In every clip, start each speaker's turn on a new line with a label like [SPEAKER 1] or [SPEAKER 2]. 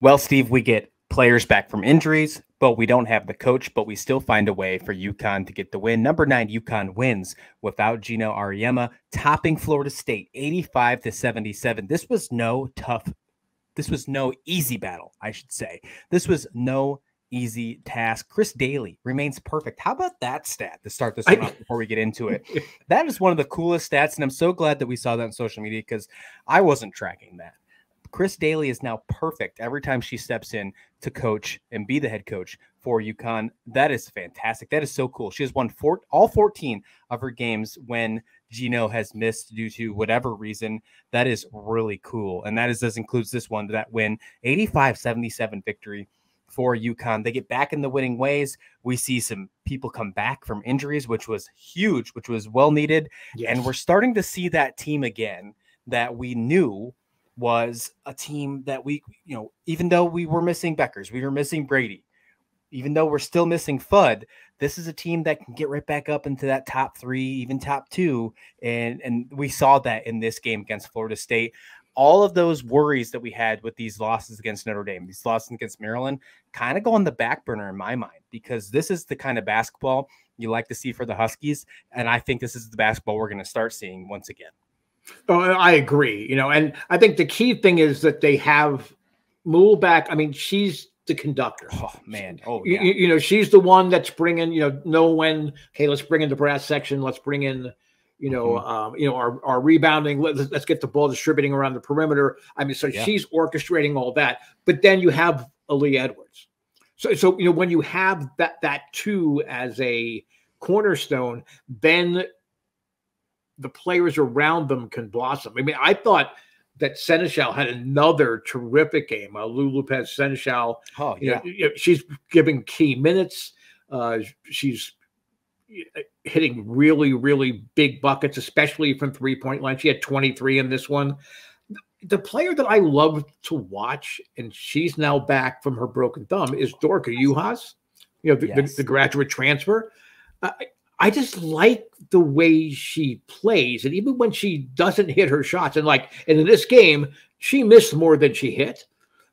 [SPEAKER 1] Well, Steve, we get players back from injuries, but we don't have the coach, but we still find a way for UConn to get the win. Number nine, UConn wins without Geno Auriemma, topping Florida State 85 to 77. This was no tough, this was no easy battle, I should say. This was no easy task. Chris Dailey remains perfect. How about that stat to start this one off before we get into it? that is one of the coolest stats, and I'm so glad that we saw that on social media because I wasn't tracking that. Chris Dailey is now perfect every time she steps in to coach and be the head coach for UConn. That is fantastic. That is so cool. She has won four, all 14 of her games when Geno has missed due to whatever reason. That is really cool. And that is this includes this one, that win 85 77 victory for UConn. They get back in the winning ways. We see some people come back from injuries, which was huge, which was well needed. Yes. And we're starting to see that team again that we knew was a team that we, you know, even though we were missing Bueckers, we were missing Brady, even though we're still missing Fudd, this is a team that can get right back up into that top three, even top two. And and we saw that in this game against Florida State. All of those worries that we had with these losses against Notre Dame, these losses against Maryland, kind of go on the back burner in my mind because this is the kind of basketball you like to see for the Huskies. And I think this is the basketball we're going to start seeing once again.
[SPEAKER 2] Oh, I agree. You know, and I think the key thing is that they have Muhl back. I mean, she's the conductor.
[SPEAKER 1] Oh man. Oh
[SPEAKER 2] yeah. You, you, know, she's the one that's bringing. You know, know when. Okay, let's bring in the brass section. Let's bring in. You know, mm-hmm. um, you know, our, our rebounding. Let's, let's get the ball distributing around the perimeter. I mean, so yeah. she's orchestrating all that. But then you have Aaliyah Edwards. So, so you know, when you have that that two as a cornerstone, then the players around them can blossom. I mean, I thought that Sénéchal had another terrific game. Uh, Lou Lopez Sénéchal, oh, yeah. Know, she's giving key minutes. Uh, she's uh, hitting really, really big buckets, especially from three point line. She had 23 in this one. The player that I love to watch, and she's now back from her broken thumb, is Dorka Juhasz, you know, the, yes. the, the graduate transfer. Uh, I just like the way she plays. And even when she doesn't hit her shots, and like, and in this game, she missed more than she hit,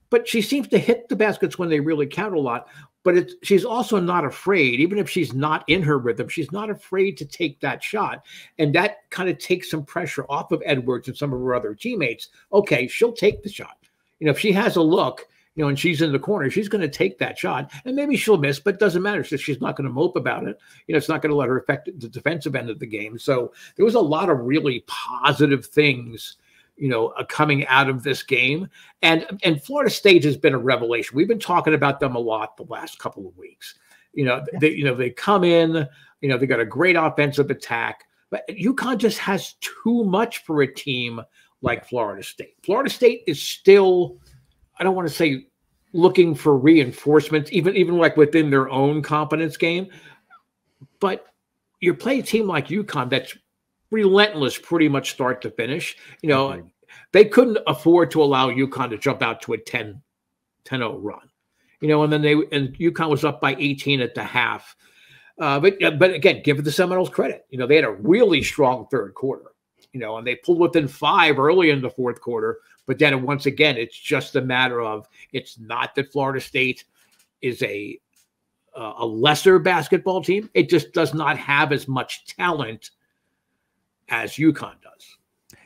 [SPEAKER 2] but she seems to hit the baskets when they really count a lot. But it's, she's also not afraid, even if she's not in her rhythm, she's not afraid to take that shot. And that kind of takes some pressure off of Edwards and some of her other teammates. Okay, she'll take the shot. You know, if she has a look, you know, and she's in the corner, she's going to take that shot, and maybe she'll miss, but it doesn't matter. So she's not going to mope about it. You know, it's not going to let her affect the defensive end of the game. So there was a lot of really positive things, you know, uh, coming out of this game, and and Florida State has been a revelation. We've been talking about them a lot the last couple of weeks. You know, they you know they come in, you know, they got a great offensive attack, but UConn just has too much for a team like Florida State. Florida State is still I don't want to say looking for reinforcements, even even like within their own competence game. But you play a team like UConn that's relentless, pretty much start to finish. You know, mm-hmm. they couldn't afford to allow UConn to jump out to a 10 10-0 run. You know, and then they and UConn was up by 18 at the half. Uh, but but again, give the Seminoles credit. You know, they had a really strong third quarter. You know, and they pulled within five early in the fourth quarter. But then once again, it's just a matter of it's not that Florida State is a a lesser basketball team. It just does not have as much talent as UConn does.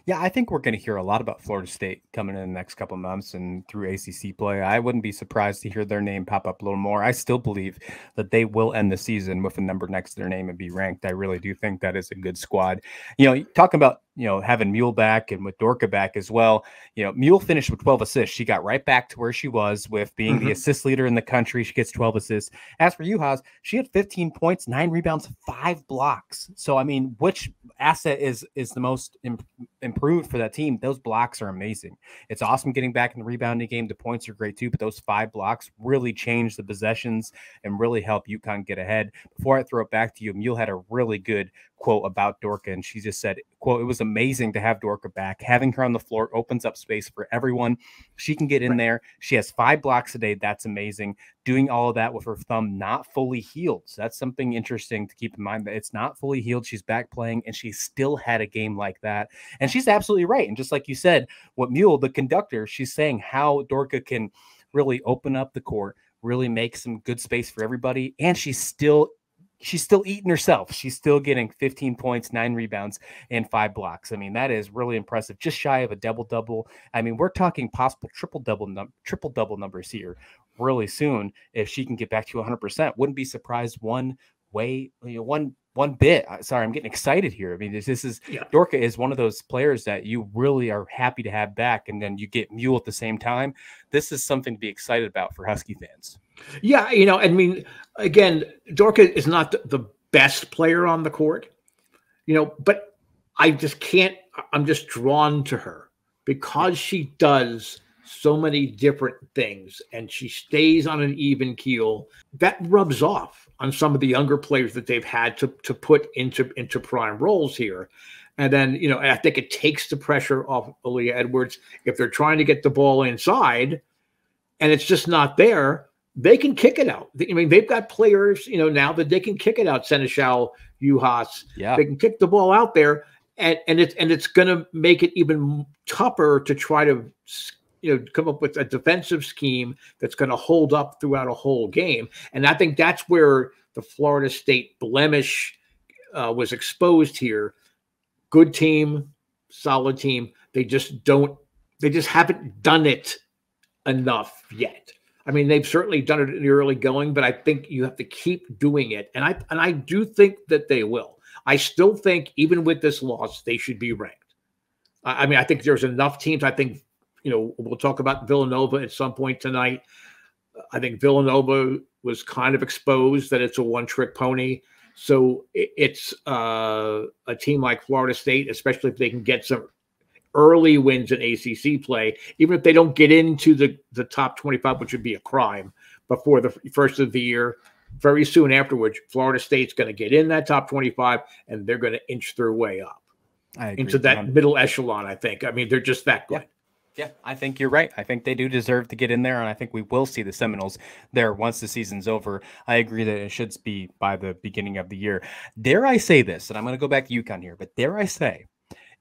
[SPEAKER 1] Yeah, I think we're going to hear a lot about Florida State coming in the next couple months and through ACC play. I wouldn't be surprised to hear their name pop up a little more. I still believe that they will end the season with a number next to their name and be ranked. I really do think that is a good squad. You know, talking about you know, having Muhl back and with Dorka back as well. You know, Muhl finished with 12 assists. She got right back to where she was with being mm-hmm. the assist leader in the country. She gets 12 assists. As for Juhasz, she had 15 points, nine rebounds, five blocks. So I mean, which asset is is the most imp- improved for that team? Those blocks are amazing. It's awesome getting back in the rebounding game. The points are great too, but those five blocks really change the possessions and really help UConn get ahead. Before I throw it back to you, Muhl had a really good quote about Dorka, and she just said, "quote It was amazing to have Dorka back. Having her on the floor opens up space for everyone. She can get in right. there. She has five blocks a day. That's amazing. Doing all of that with her thumb not fully healed. So that's something interesting to keep in mind. That it's not fully healed. She's back playing, and she still had a game like that. And she's absolutely right. And just like you said, what Muhl, the conductor, she's saying how Dorka can." really open up the court, really make some good space for everybody. And she's still she's still eating herself. She's still getting 15 points, nine rebounds, and five blocks. I mean, that is really impressive. Just shy of a double double. I mean, we're talking possible triple double num- triple double numbers here really soon if she can get back to 100%. Wouldn't be surprised one way, you know, one one bit. Sorry, I'm getting excited here. I mean, this, this is yeah. Dorka is one of those players that you really are happy to have back, and then you get Muhl at the same time. This is something to be excited about for Husky fans.
[SPEAKER 2] Yeah, you know, I mean, again, Dorka is not the, best player on the court, you know, but I just can't. I'm just drawn to her because she does so many different things and she stays on an even keel that rubs off on some of the younger players that they've had to to put into into prime roles here and then you know i think it takes the pressure off Aaliyah Edwards if they're trying to get the ball inside and it's just not there they can kick it out. I mean they've got players you know now that they can kick it out Sénéchal Juhasz yeah. they can kick the ball out there. And and it's and it's going to make it even tougher to try to you know come up with a defensive scheme that's going to hold up throughout a whole game. And i think that's where the florida state blemish uh, was exposed here. Good team solid team. They just don't they just haven't done it enough yet i mean they've certainly done it in the early going but i think you have to keep doing it and i and i do think that they will i still think even with this loss they should be ranked I mean, I think there's enough teams. I think you know, we'll talk about Villanova at some point tonight. I think Villanova was kind of exposed that it's a one trick pony. So it's uh, a team like Florida State, especially if they can get some early wins in ACC play, even if they don't get into the, the top 25, which would be a crime before the first of the year. Very soon afterwards, Florida State's going to get in that top 25 and they're going to inch their way up into that middle echelon, I think. I mean, they're just that good.
[SPEAKER 1] Yeah. Yeah, I think you're right. I think they do deserve to get in there, and I think we will see the Seminoles there once the season's over. I agree that it should be by the beginning of the year. Dare I say this, and I'm going to go back to UConn here, but dare I say,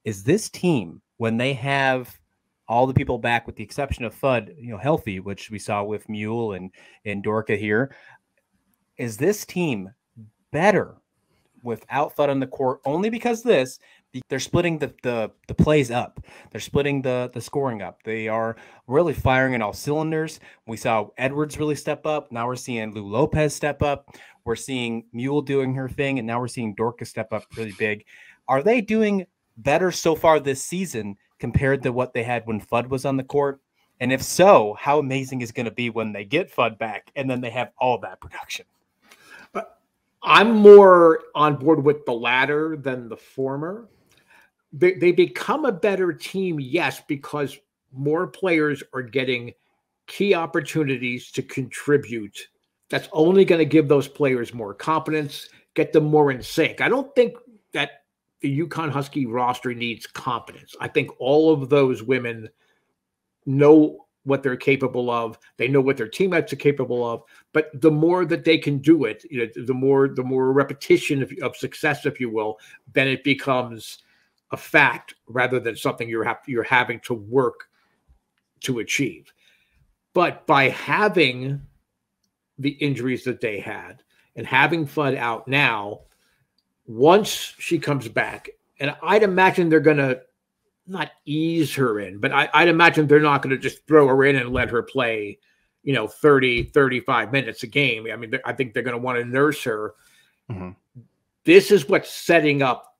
[SPEAKER 1] is this team when they have all the people back, with the exception of Fudd, you know, healthy, which we saw with Muhl and and Dorka here, is this team better without Fudd on the court? Only because this they're splitting the, the the plays up. They're splitting the the scoring up. They are really firing in all cylinders. We saw Edwards really step up. Now we're seeing Lou Lopez step up. We're seeing Muhl doing her thing, and now we're seeing Dorka step up really big. Are they doing better so far this season compared to what they had when Fudd was on the court? And if so, how amazing is going to be when they get Fudd back and then they have all that production?
[SPEAKER 2] I'm more on board with the latter than the former they, they become a better team, yes, because more players are getting key opportunities to contribute. That's only going to give those players more confidence, get them more in sync. I don't think that the UConn Husky roster needs confidence. I think all of those women know what they're capable of. They know what their teammates are capable of. But the more that they can do it, you know, the more the more repetition of, of success, if you will, then it becomes a fact rather than something you're ha- you're having to work to achieve. But by having the injuries that they had and having Fudd out now, once she comes back, and I'd imagine they're going to not ease her in, but I, would imagine they're not going to just throw her in and let her play, you know, 30, 35 minutes a game. I mean, I think they're going to want to nurse her. Mm-hmm. This is what's setting up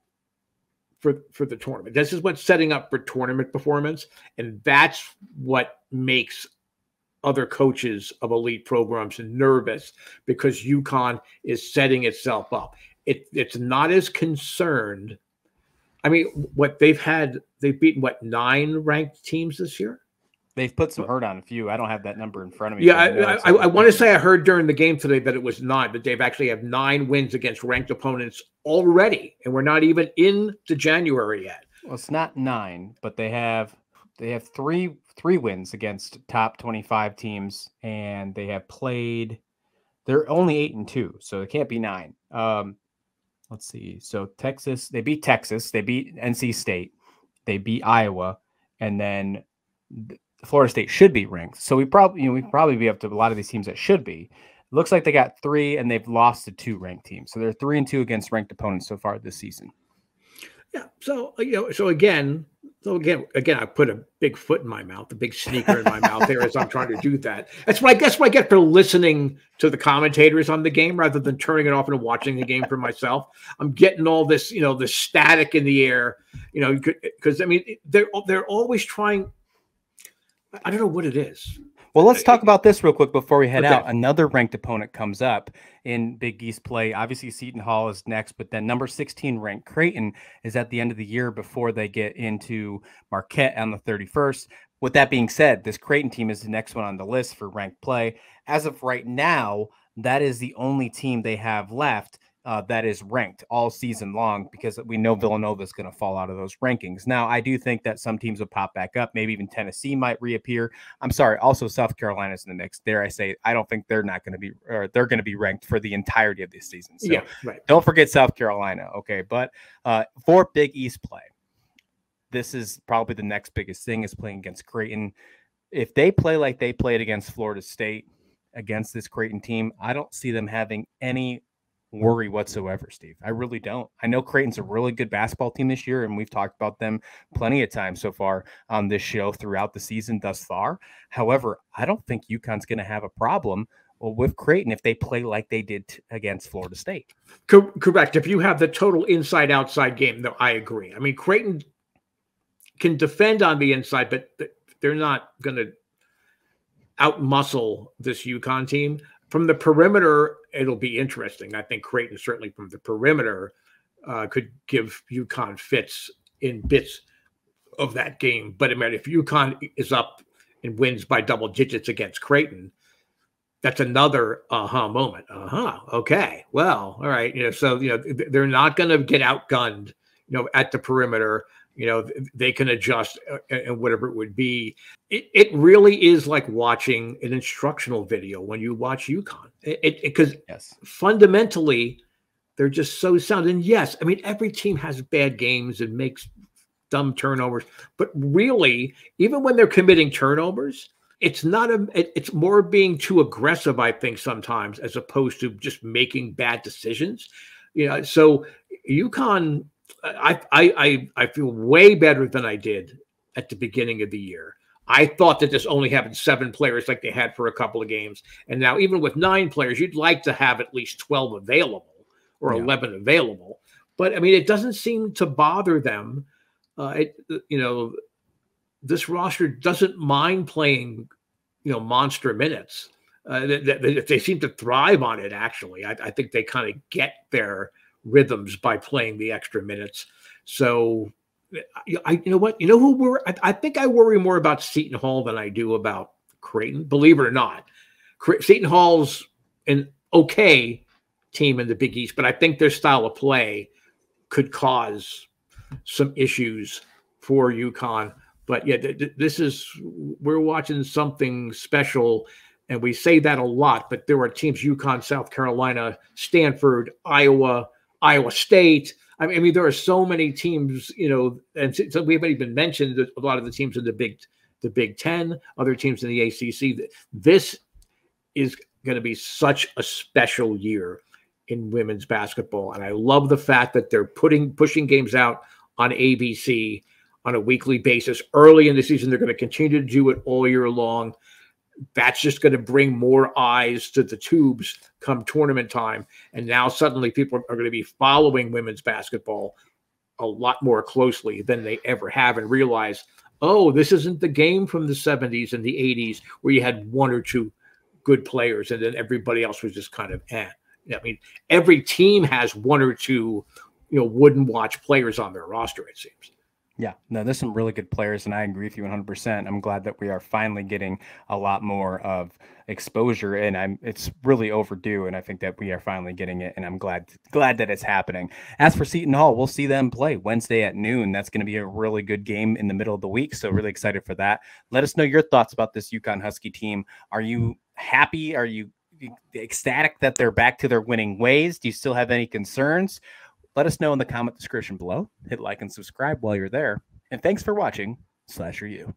[SPEAKER 2] for for the tournament. This is what's setting up for tournament performance, and that's what makes other coaches of elite programs nervous because UConn is setting itself up. It, it's not as concerned. I mean, what they've had, they've beaten what nine ranked teams this year.
[SPEAKER 1] They've put some hurt on a few. I don't have that number in front of
[SPEAKER 2] me. Yeah, I, I, I want to say I heard during the game today that it was nine, but they've actually have nine wins against ranked opponents already, and we're not even into January yet.
[SPEAKER 1] Well, it's not nine, but they have they have three three wins against top twenty five teams, and they have played. They're only eight and two, so it can't be nine. Um, let's see. So Texas, they beat Texas, they beat NC State, they beat Iowa, and then Florida State should be ranked. So we probably, you know, we probably be up to a lot of these teams that should be. Looks like they got three and they've lost to two ranked teams. So they're three and two against ranked opponents so far this season.
[SPEAKER 2] Yeah. So uh, you know, so again, so again, again, I put a big foot in my mouth, a big sneaker in my mouth there as I'm trying to do that. That's what I guess what I get for listening to the commentators on the game rather than turning it off and watching the game for myself. I'm getting all this, you know, the static in the air, you know, because I mean, they're they're always trying. I don't know what it is.
[SPEAKER 1] Well, let's talk about this real quick before we head okay. out. Another ranked opponent comes up in Big East play. Obviously, Seton Hall is next, but then number 16 ranked Creighton is at the end of the year before they get into Marquette on the 31st. With that being said, this Creighton team is the next one on the list for ranked play. As of right now, that is the only team they have left uh, that is ranked all season long because we know Villanova is going to fall out of those rankings. Now, I do think that some teams will pop back up. Maybe even Tennessee might reappear. I'm sorry. Also, South Carolina's in the mix. There, I say I don't think they're not going to be, or they're going to be ranked for the entirety of this season. So
[SPEAKER 2] yeah, right.
[SPEAKER 1] don't forget South Carolina. Okay, but uh, for Big East play, this is probably the next biggest thing is playing against Creighton. If they play like they played against Florida State against this Creighton team, I don't see them having any worry whatsoever, Steve. I really don't. I know Creighton's a really good basketball team this year, and we've talked about them plenty of times so far on this show throughout the season thus far. However, I don't think UConn's going to have a problem with Creighton if they play like they did against Florida State.
[SPEAKER 2] Correct. If you have the total inside outside game, though, I agree. I mean, Creighton can defend on the inside, but they're not going to outmuscle this UConn team. From the perimeter, it'll be interesting. I think Creighton, certainly from the perimeter, uh, could give UConn fits in bits of that game. But I mean, if UConn is up and wins by double digits against Creighton, that's another aha moment. Uh huh. Okay. Well, all right. You know, so you know they're not going to get outgunned. You know, at the perimeter you know they can adjust uh, and whatever it would be. It, it really is like watching an instructional video when you watch UConn it because
[SPEAKER 1] yes.
[SPEAKER 2] fundamentally they're just so sound. And yes i mean every team has bad games and makes dumb turnovers. But really even when they're committing turnovers it's not a it, it's more being too aggressive i think sometimes as opposed to just making bad decisions. You know so UConn I, I I I feel way better than I did at the beginning of the year. I thought that this only happened seven players like they had for a couple of games, and now even with nine players, you'd like to have at least twelve available or yeah. eleven available. But I mean, it doesn't seem to bother them. Uh, it you know, this roster doesn't mind playing, you know, monster minutes. Uh, they, they, they, seem to thrive on it. Actually, I, I think they kind of get their rhythms by playing the extra minutes. So, I you know what you know who we're I, I think I worry more about Seton Hall than I do about Creighton. Believe it or not, Seton Hall's an okay team in the Big East, but I think their style of play could cause some issues for UConn. But yeah, th- th- this is we're watching something special, and we say that a lot. But there are teams: UConn, South Carolina, Stanford, Iowa, Iowa State. I mean, I mean, there are so many teams, you know, and so we haven't even mentioned a lot of the teams in the Big, the Big Ten, other teams in the ACC. This is going to be such a special year in women's basketball, and I love the fact that they're putting pushing games out on ABC on a weekly basis. Early in the season, they're going to continue to do it all year long that's just going to bring more eyes to the tubes come tournament time. And now suddenly people are going to be following women's basketball a lot more closely than they ever have and realize, oh, this isn't the game from the 70s and the 80s where you had one or two good players and then everybody else was just kind of eh. I mean, every team has one or two, you know, wouldn't watch players on their roster, it seems.
[SPEAKER 1] Yeah, no, there's some really good players, and I agree with you 100%. I'm glad that we are finally getting a lot more of exposure, and I'm it's really overdue, and I think that we are finally getting it, and I'm glad glad that it's happening. As for Seton Hall, we'll see them play Wednesday at noon. That's going to be a really good game in the middle of the week, so really excited for that. Let us know your thoughts about this UConn Husky team. Are you happy? Are you ecstatic that they're back to their winning ways? Do you still have any concerns? Let us know in the comment description below. Hit like and subscribe while you're there. And thanks for watching Slasher U.